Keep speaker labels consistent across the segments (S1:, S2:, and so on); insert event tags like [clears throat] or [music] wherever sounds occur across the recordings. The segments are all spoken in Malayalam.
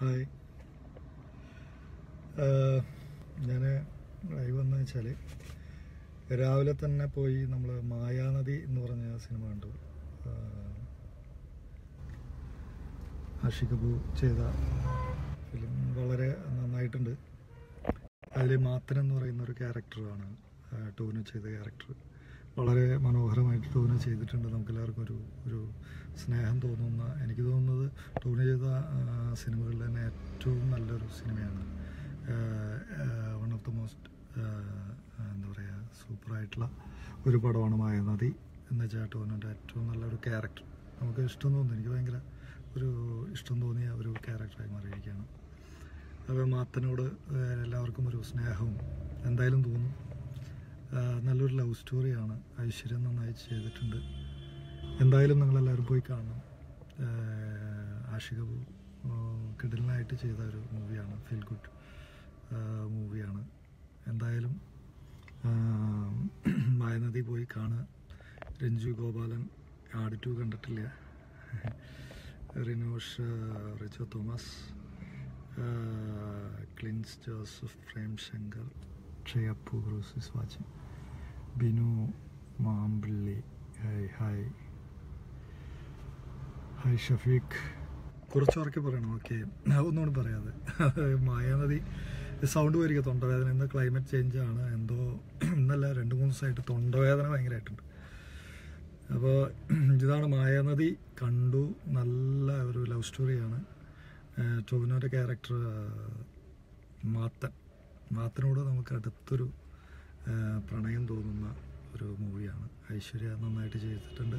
S1: ഹായ്. ഞാൻ ലൈവ് എന്ന് വെച്ചാൽ രാവിലെ തന്നെ പോയി നമ്മൾ മായാനദി എന്ന് പറഞ്ഞ സിനിമ കണ്ടു. ആഷികബു ചെയ്ത ഫിലിം വളരെ നന്നായിട്ടുണ്ട്. അതിൽ മാത്രം എന്ന് പറയുന്ന ഒരു ക്യാരക്ടറാണ് ടോനു ചെയ്ത ക്യാരക്ടർ വളരെ മനോഹരമായിട്ട് ടോവിനോ ചെയ്തിട്ടുണ്ട്. നമുക്കെല്ലാവർക്കും ഒരു ഒരു സ്നേഹം തോന്നുന്ന എനിക്ക് തോന്നുന്നത് ടോവിനോ ചെയ്ത സിനിമകളിൽ തന്നെ ഏറ്റവും നല്ലൊരു സിനിമയാണ്. വൺ ഓഫ് ദ മോസ്റ്റ് എന്താ പറയുക സൂപ്പറായിട്ടുള്ള ഒരു പടമാണ് മായനദി. എന്ന് വെച്ചാൽ ടോവിനോന്റെ ഏറ്റവും നല്ലൊരു ക്യാരക്ടർ നമുക്ക് ഇഷ്ടം തോന്നുന്നു. എനിക്ക് ഭയങ്കര ഒരു ഇഷ്ടം തോന്നിയ ഒരു ക്യാരക്ടറായി മാറിയിരിക്കുകയാണ്. അപ്പോൾ മാത്തനോട് എല്ലാവർക്കും ഒരു സ്നേഹവും എന്തായാലും തോന്നും. ലവ് സ്റ്റോറിയാണ് ഐശ്വര്യം നന്നായി ചെയ്തിട്ടുണ്ട്. എന്തായാലും നിങ്ങളെല്ലാവരും പോയി കാണണം. ആഷികബു ആഷിക കിടലിനായിട്ട് ചെയ്ത ഒരു മൂവിയാണ് ഫീൽ ഗുഡ് മൂവിയാണ് എന്തായാലും [clears throat] മായനദി പോയി കാണുക. രഞ്ജു ഗോപാലൻ ആട് ടു കണ്ടിട്ടില്ല. [laughs] Rinosh Rijo Thomas Clins Joseph Prem Shankar Bruce is watching Binu Mampilly. Hi hi. Hi Shafeeq. കുറച്ചുറക്കെ പറയണം ഓക്കെ. ഒന്നുകൂടി പറയാതെ. മായാനദി സൗണ്ട് വരിക തൊണ്ടവേദന. ഇന്ന് ക്ലൈമറ്റ് ചേഞ്ച് ആണ്. എന്തോ ഇന്നല്ല രണ്ട് മൂന്ന് ദിവസമായിട്ട് തൊണ്ടവേദന ഭയങ്കരമായിട്ടുണ്ട്. അപ്പോൾ ഇതാണ് മായാനദി. കണ്ടു നല്ല ഒരു ലവ് സ്റ്റോറിയാണ് ടൊവിനോന്റെ ക്യാരക്ടർ മാത്തൻ. മാത്തനോട് നമുക്ക് അടുത്തൊരു പ്രണയം തോന്നുന്ന ഒരു മൂവിയാണ്. ഐശ്വര്യ നന്നായിട്ട് ചെയ്തിട്ടുണ്ട്.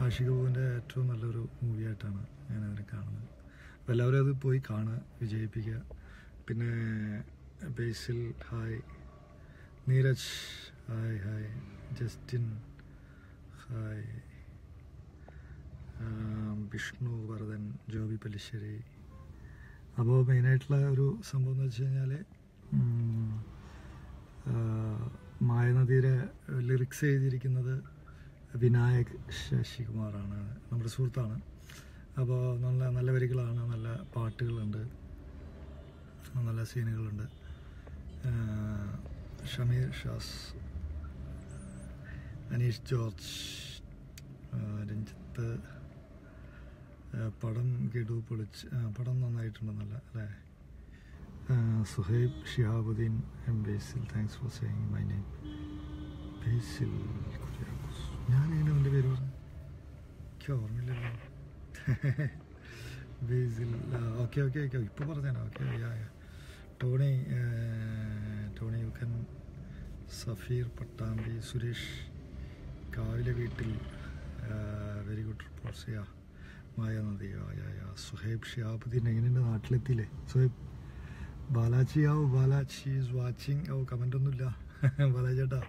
S1: ആഷിക പൂവിന്റെ ഏറ്റവും നല്ലൊരു മൂവിയായിട്ടാണ് ഞാൻ ഞാനതിനെ കാണുന്നത്. അപ്പോൾ എല്ലാവരും അത് പോയി കാണുക വിജയിപ്പിക്കുക. പിന്നെ Basil hi Neeraj hi hi Justin hi Vishnu Varadan Joby Pallissery. അപ്പോൾ മെയിനായിട്ടുള്ള ഒരു സംഭവം എന്ന് വെച്ച് കഴിഞ്ഞാൽ ലിറിക്സ് ചെയ്തിരിക്കുന്നത് വിനായക് ശശികുമാറാണ്. നമ്മുടെ സുഹൃത്താണ്. അപ്പോൾ നല്ല നല്ല വരികളാണ് നല്ല പാട്ടുകളുണ്ട്. നല്ല സീനുകളുണ്ട്. ഷമീർ ഷാസ് അനീഷ് ജോർജ് രഞ്ജിത്ത് പടം കിടു പൊളിച്ച് പടം നന്നായിട്ടുണ്ട് നല്ല അല്ലേ Suhaib Shihabuddin M Basil thanks for saying my name എങ്ങനെ അവന്റെ പേര് പറഞ്ഞു എനിക്ക് ഓർമ്മയില്ലല്ലോ. ബേസിൽ ഓക്കെ ഓക്കെ ഓക്കെ ഇപ്പോൾ പറഞ്ഞാണ് ഓക്കെ ടോണി ടോണി യുക്കൻ സഫീർ പട്ടാമ്പി സുരേഷ് കാവിലെ വീട്ടിൽ very good reports ya. Mayanadi ya ya ya. Suhaib Shiyabuddin എങ്ങനെയുണ്ട് നാട്ടിലെത്തിയില്ലേ? സുഹൈബ് ബാലാജി ആവോ Balaji is watching oh comment ഒന്നുമില്ല. [laughs] ബാലാജി ചേട്ടാ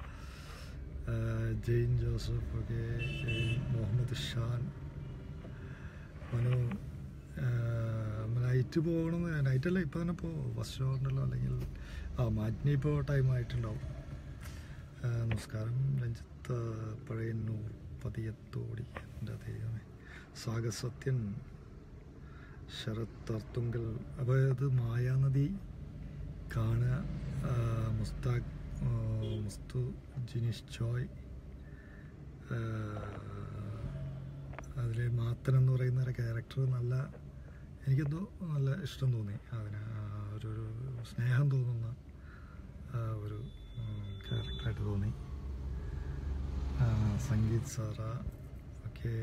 S1: ജെയിൻ ജോസഫ് ഒക്കെ മുഹമ്മദ് ഷാൻ മനു നൈറ്റ് പോകണം നൈറ്റല്ല ഇപ്പോൾ തന്നെ ഇപ്പോൾ ഫസ്റ്റ് ഷോ ഉണ്ടല്ലോ അല്ലെങ്കിൽ ആ മാറ്റിനി ഇപ്പോൾ ടൈം ആയിട്ടുണ്ടാവും. നമസ്കാരം രഞ്ജിത്ത് പഴയന്നൂർ പതിയത്തോടി എന്റെ ദൈവമേ. സാഗസത്യൻ ശരത് അർത്തുങ്കൽ അപ്പോൾ മായാനദി കാണുക ആ, മുസ്താഖ് മുസ്തു ജിനീഷ് ജോയ് അതിൽ മാത്തൻ എന്ന് പറയുന്ന ഒരു ക്യാരക്ടർ നല്ല എനിക്കെന്തോ നല്ല ഇഷ്ടം തോന്നി. അതിന് ഒരു സ്നേഹം തോന്നുന്ന ഒരു ക്യാരക്ടറായിട്ട് തോന്നി. സംഗീത് സാറ ഒക്കെ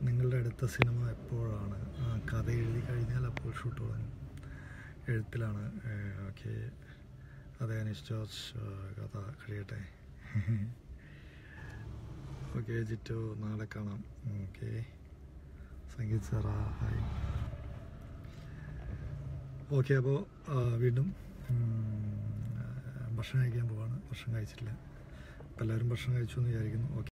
S1: നിങ്ങളുടെ അടുത്ത സിനിമ എപ്പോഴാണ്? കഥ എഴുതി കഴിഞ്ഞാൽ അപ്പോൾ ഷൂട്ട് തുടങ്ങും എഴുത്തിലാണ് ഓക്കെ അതെ അനീഷ് ജോർജ് കഥ കഴിയട്ടെ. ഓക്കെ ജിറ്റു നാളെ കാണാം. Okay. Sangeeth Sara hi. Okay അപ്പോൾ വീണ്ടും ഭക്ഷണം കഴിക്കാൻ പോവാണ്. ഭക്ഷണം കഴിച്ചിട്ടില്ല. എല്ലാവരും ഭക്ഷണം കഴിച്ചു എന്ന് വിചാരിക്കുന്നു. ഓക്കെ.